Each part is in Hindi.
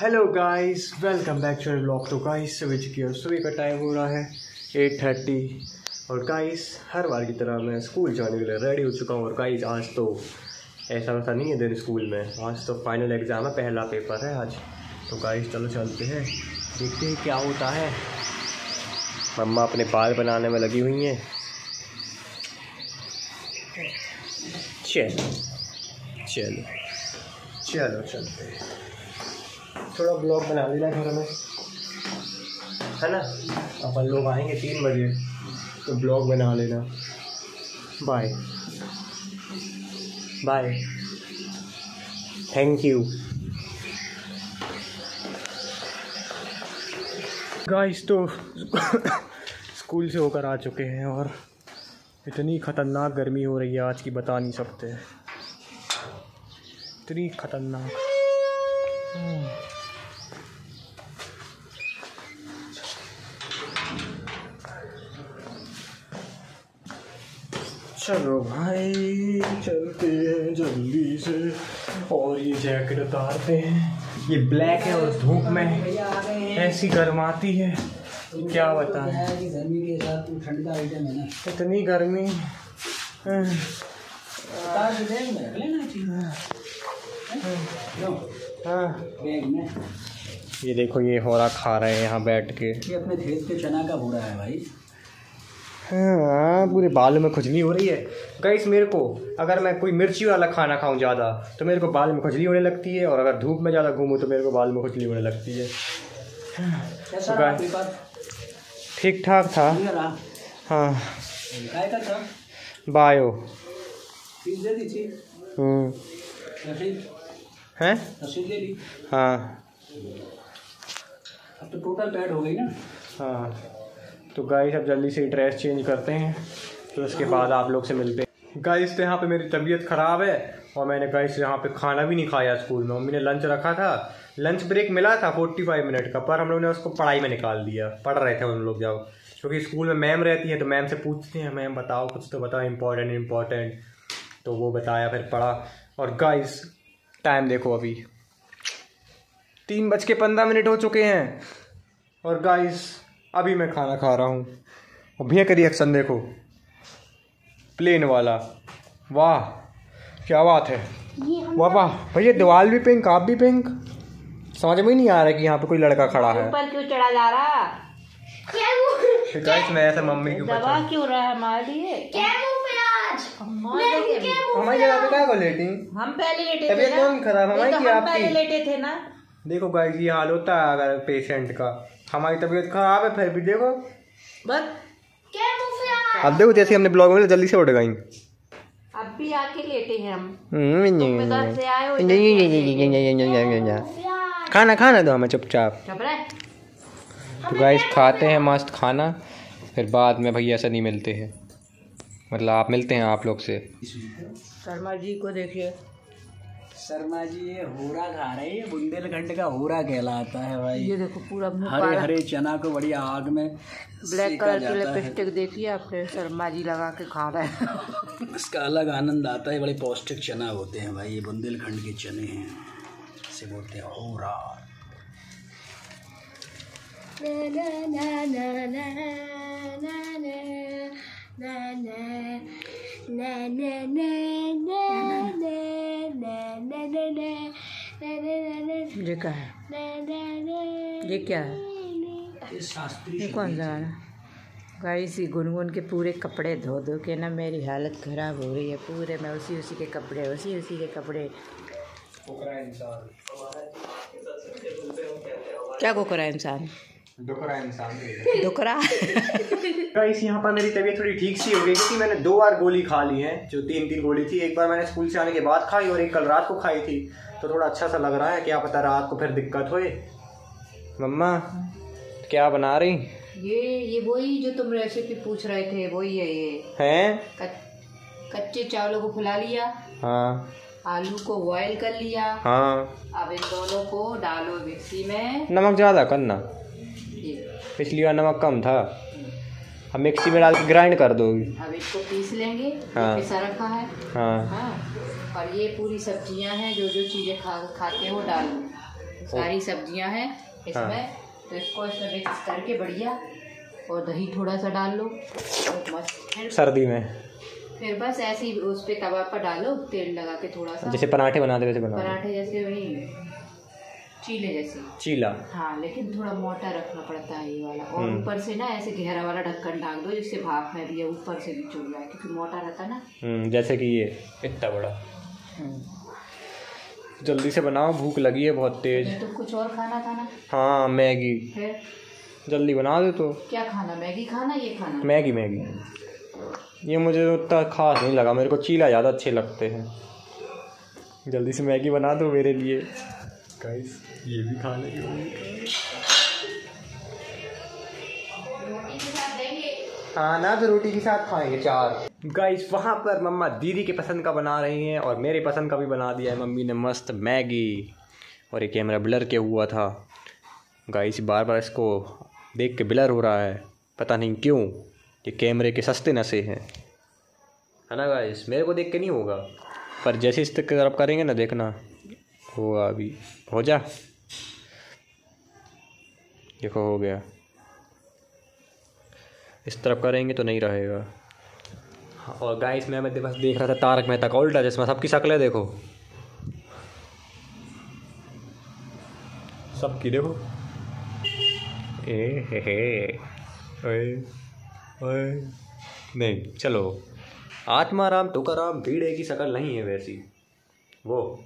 Hello guys welcome back to vlog तो गाइस सुबह चुकी है सुबह का टाइम हो रहा है एट थर्टी और गाइस हर बार की तरह मैं स्कूल जाने के लिए रेडी हो चुका हूँ। और गाइस आज तो ऐसा वैसा नहीं है दिन स्कूल में। आज तो फाइनल एग्ज़ाम है, पहला पेपर है आज। तो गाइस चलो चलते हैं। देखते हैं क्या होता है। मम्मा अपने बाल बनाने में लगी हुई हैं। चलो चलो। चलो, चलते हैं। थोड़ा ब्लॉग बना लेना घर में। है ना? अपन लोग आएँगे तीन बजे तो ब्लॉग बना लेना। Bye bye thank you guys तो स्कूल से होकर आ चुके हैं और इतनी ख़तरनाक गर्मी हो रही है आज की, बता नहीं सकते। इतनी ख़तरनाक। चलो भाई चलते हैं जल्दी से। और ये जैकेट उतारते हैं। ये ब्लैक है और धूप में ऐसी गर्माती है। क्या बताएँ? गर्मी के साथ ठंड आइटम है ना इतनी गर्मी। उतार के बैग लेना चाहिए लो, हाँ बैग में ये देखो ये होरा खा रहे हैं यहाँ बैठ के। ये अपने खेत के चना का भूरा है भाई। हाँ पूरे बाल में खुजली हो रही है। गाइस मेरे को अगर मैं कोई मिर्ची वाला खाना खाऊं ज़्यादा तो मेरे को बाल में खुजली होने लगती है और अगर धूप में ज़्यादा घूमूं तो मेरे को बाल में खुजली होने लगती है। तो ठीक ठाक था। हाँ। बायो। हम्म, हैं? हाँ। अब तो टोटल पैड हो गई ना। हाँ। तो गाइस अब जल्दी से ड्रेस चेंज करते हैं तो उसके बाद आप लोग से मिलते हैं। गाइस तो यहाँ पे मेरी तबीयत ख़राब है, और मैंने गाइस यहाँ पे खाना भी नहीं खाया स्कूल में। मम्मी ने लंच रखा था लंच ब्रेक मिला था फोर्टी फाइव मिनट का, पर हम लोग ने उसको पढ़ाई में निकाल दिया। पढ़ रहे थे हम लोग जब क्योंकि स्कूल में मैम रहती है तो मैम से पूछते हैं मैम बताओ कुछ तो बताओ इम्पोर्टेंट इम्पोर्टेंट तो वो बताया, फिर पढ़ा। और गाइस टाइम देखो अभी। तीन बज के पंद्रह मिनट हो चुके हैं। और गाइस अभी मैं खाना खा रहा हूँ। और भैया का रिएक्शन देखो। प्लेन वाला। वाह क्या बात है। वाह वाह। भैया दीवार भी पिंक आप भी पिंक समझ में ही नहीं आ रहा कि यहाँ पे कोई लड़का खड़ा है। ऊपर क्यों चढ़ा जा रहा? गाइस मैं ऐसे मम्मी के ऊपर दबा क्यों रहा है हमारे लिए? देखे। हमारी जगह पे क्या को लेटी? हम पहले लेटे थे तबीयत कौन खराब हमारी तो की हम पहले लेटे थे ना। देखो गाइस ये हाल होता है अगर पेशेंट का। हमारी तबीयत खराब है फिर भी देखो। बस। अब देखो जैसे हमने ब्लॉग में जल्दी से उठ गई। अब भी आके लेटे हैं हम। हम्म, से आए हो इधर खाना खाना दो हमें चुपचाप। चुप तो गाइस खाते हैं मस्त खाना फिर बाद में भैया से नहीं मिलते हैं। मतलब आप मिलते हैं आप लोग से। शर्मा जी को देखिए। शर्मा जी ये होरा खा रहे हैं ये बुंदेलखंड का होरा कहलाता है भाई ये देखो पूरा हरे हरे चना को बढ़िया आग में ब्लैक कलर की है लिपस्टिक देखिए आपने शर्मा जी लगा के खा रहे हैं इसका अलग आनंद आता है बड़े पौष्टिक चना होते हैं भाई ये बुंदेलखंड के चने हैं इसे बोलते हैं होरा ये क्या है ये क्या है ये कौन सा गाइस ये गुनगुन के पूरे कपड़े धो धो के ना मेरी हालत ख़राब हो रही है पूरे मैं उसी उसी के कपड़े उसी उसी के कपड़े क्या को कोकरा इंसान दुकरा गाइस यहाँ पर मेरी तबीयत थोड़ी ठीक सी हो गई क्योंकि मैंने दो बार गोली खा ली है जो तीन तीन गोली थी। एक बार मैंने स्कूल से आने के बाद खाई और एक कल रात को खाई थी। तो थोड़ा अच्छा सा लग रहा है क्या पता रात को फिर दिक्कत होए। मम्मा क्या बना रही? ये ये वही जो तुम रेसिपी पूछ रहे थे वही है ये। हैं? कच्चे चावलों को फुला लिया। हाँ। आलू को बॉयल कर लिया। हाँ। अब इन दोनों को डालो मिक्सी में। नमक ज़्यादा करना। ये पिछली बार नमक कम था। अब मिक्सी में डाल के ग्राइंड कर दो अब इसको पीस लेंगे हाँ। पिसा रखा है। हाँ। हाँ। और ये पूरी सब्ज़ियाँ हैं जो जो चीज़ें खा खाते हो डालो। सारी सब्ज़ियाँ हैं इसमें। हाँ। तो इसको इसमें मिक्स करके बढ़िया और दही थोड़ा सा डाल लो। और मस्त फिर सर्दी में। फिर बस ऐसे ही उस पे तवा पर डालो तेल लगा के थोड़ा सा। जैसे पराठे बनाते वैसे बना पराठे जैसे वही। चीले जैसे चीला। हाँ लेकिन थोड़ा मोटा रखना पड़ता है ये वाला। और हम्म। ऊपर से ना ऐसे गहरा वाला ढक्कन ढाक दो जिससे भाप में भी ऊपर से भी चुड़ जाए क्योंकि मोटा रहता ना। हम्म, जैसे कि ये इतना बड़ा। जल्दी से बनाओ भूख लगी है बहुत तेज। तो कुछ और खाना था ना? हाँ मैगी। फिर? जल्दी बना दो तो। क्या खाना? मैगी खाना ये खाना? Maggi Maggi. ये मुझे उतना खास नहीं लगा मेरे को चीला ज़्यादा अच्छे लगते हैं। जल्दी से मैगी बना दो मेरे लिए। गाइस ये भी खाने की हाँ ना तो रोटी के साथ खाएँगे चार। गाइस वहाँ पर मम्मा दीदी के पसंद का बना रही हैं और मेरे पसंद का भी बना दिया है मम्मी ने मस्त मैगी और ये कैमरा ब्लर के हुआ था। गाइस बार बार इसको देख के ब्लर हो रहा है। पता नहीं क्यों ये कैमरे के सस्ते नशे हैं। है ना गाइस मेरे को देख के नहीं होगा। पर जैसे इस तरफ़ करेंगे ना देखना। होगा अभी। हो जा। देखो हो गया। इस तरफ़ करेंगे तो नहीं रहेगा। हाँ, और गाइस मैं मैं बस देख रहा था तारक मेहता का उल्टा चश्मा। सबकी शक्लें देखो। सबकी देखो। ए हे हे। ओए ओए। नहीं चलो। आत्माराम तुकाराम भीड़े की शक्ल नहीं है वैसी। वो।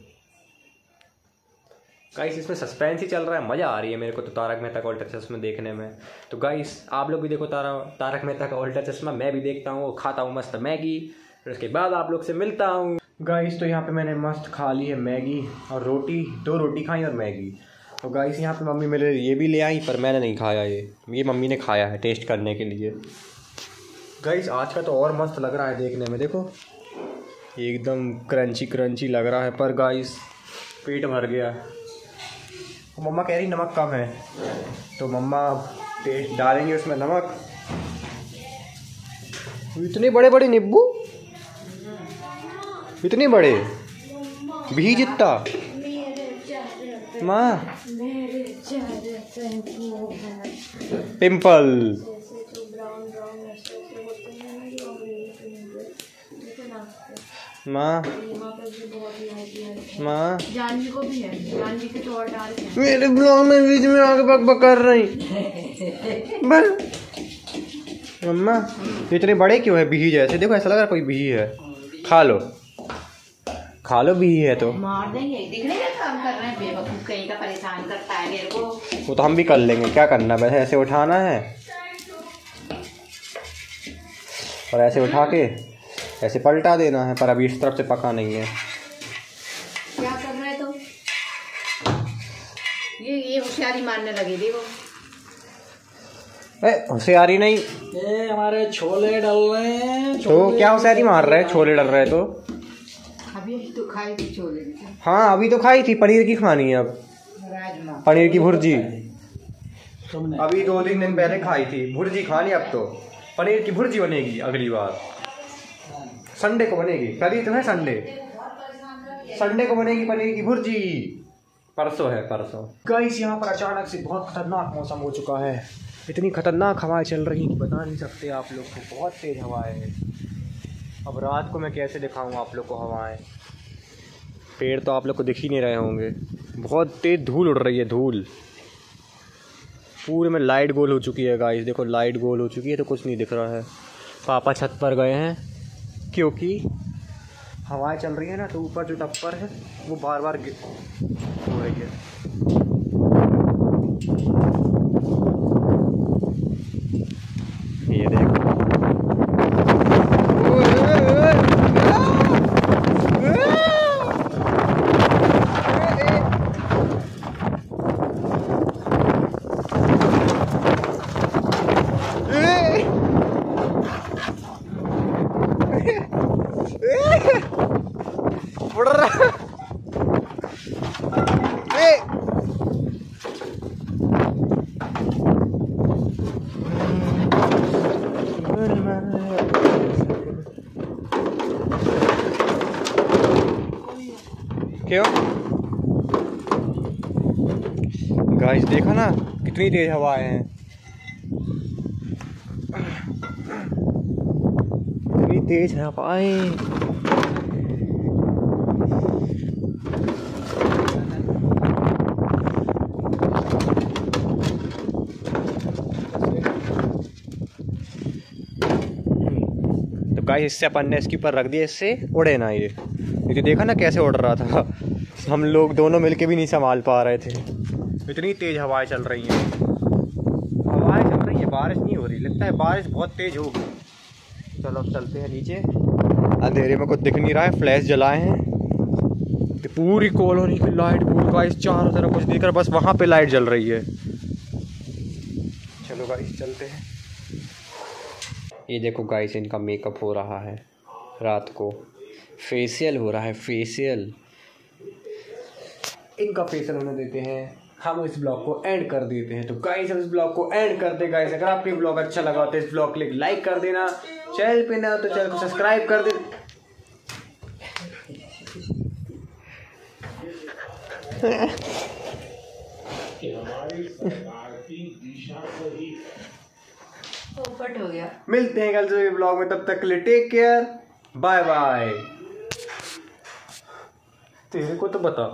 गाइस इसमें सस्पेंस ही चल रहा है, मज़ा आ रही है मेरे को तो तारक मेहता का उल्टा चश्मा देखने में। तो गाइस आप लोग भी देखो तारा, तारक मेहता का उल्टा चश्मा, मैं भी देखता हूँ, खाता हूँ मस्त मैगी फिर उसके बाद आप लोग से मिलता हूँ। गाइस तो यहाँ पे मैंने मस्त खा ली है मैगी और रोटी, दो रोटी खाई और मैगी। तो गाइस यहाँ पे मम्मी मेरे ये भी ले आई, पर मैंने नहीं खाया ये। ये मम्मी ने खाया है टेस्ट करने के लिए। गाइस आज का तो और मस्त लग रहा है देखने में, देखो। एकदम क्रंची क्रंची लग रहा है, पर गाइस पेट भर गया। तो मम्मा कह रही नमक कम है। तो मम्मा टेस्ट डालेंगे उसमें नमक। इतने बड़े बड़े? नींबू इतने? बड़े भी जितना माँ? पिंपल। माँ। माँ। जानवी को भी है। जानवी के तो और डाल मेरे ब्लॉग में बीच में आके बक बक कर रही। बस। मम्मा इतने बड़े क्यों है? बिही जैसे। देखो ऐसा लग रहा है कोई बिही है। खा लो। खा लो बिही है तो। मार देंगे। काम कर रहे हैं। बेवकूफ़ कहीं का परेशान करता है मेरे को। वो तो हम भी कर लेंगे। क्या करना? बस ऐसे उठाना है। और ऐसे उठा के ऐसे पलटा देना है पर अभी इस तरफ़ से पका नहीं है। क्या कर रहे तो ये ये होशियारी मारने लगे देखो ए होशियारी नहीं। ये हमारे छोले डल रहे हैं तो क्या होशियारी मार रहे हैं? छोले डल रहे तो। अभी अभी तो खाई थी छोले। हाँ अभी तो खाई थी पनीर की खानी है अब। राजमा। पनीर की भुर्जी। अभी दो तीन दिन पहले खाई थी भुर्जी खानी अब तो। पनीर की भुर्जी बनेगी अगली बार। संडे को बनेगी। ही तो है संडे। संडे को बनेगी की भुर्जी। परसों है, परसों। गाइस यहाँ पर अचानक से बहुत खतरनाक मौसम हो चुका है। इतनी खतरनाक हवाएँ चल रही हैं बता नहीं सकते आप लोग को। बहुत तेज़ हवाएँ हैं। अब रात को मैं कैसे दिखाऊँ आप लोग को हवाएँ? पेड़ तो आप लोग को दिख ही नहीं रहे होंगे। बहुत तेज़ धूल उड़ रही है, धूल। पूरे में लाइट गोल हो चुकी है गाइस देखो, लाइट गोल हो चुकी है तो कुछ नहीं दिख रहा है। पापा छत पर गए हैं। क्योंकि हवाएँ चल रही है ना तो ऊपर जो टप्पर है, वो बार बार हो रही है ये देखो उड़ रहा ए! क्यों गाइस, देखा ना? कितनी तेज हवाएँ हैं। कितनी तेज हवाएँ। तो गाइस, इससे अपन ने इसके ऊपर रख दिया, इससे उड़े ना ये। क्योंकि देखा ना कैसे उड़ रहा था। हम लोग दोनों मिलके भी नहीं संभाल पा रहे थे। इतनी तेज हवाएँ चल रही हैं। हवाएँ चल रही है बारिश नहीं हो रही। लगता है बारिश बहुत तेज होगी। चलो अब चलते हैं नीचे। अंधेरे में कुछ दिख नहीं रहा है फ्लैश जलाए हैं। तो पूरी कॉलोनी की लाइट पूरी गाइस चारों तरफ़ कुछ दिख रहा बस वहाँ पे लाइट जल रही है। चलो गाइस चलते हैं। ये देखो गाइस इनका मेकअप हो रहा है रात को। फेशियल हो रहा है फेशियल इनका फेशियल होने देते हैं। हम इस ब्लॉग को एंड कर देते हैं। तो गाइस हम इस ब्लॉग को एंड करते गाइस अगर आपको ब्लॉग अच्छा लगा तो इस ब्लॉग को लाइक कर देना। चैनल पे ना तो चैनल को सब्सक्राइब कर देना पोपट हो गया। मिलते हैं कल से ब्लॉग में। तब तक के लिए टेक केयर बाय बाय तेरे को तो बता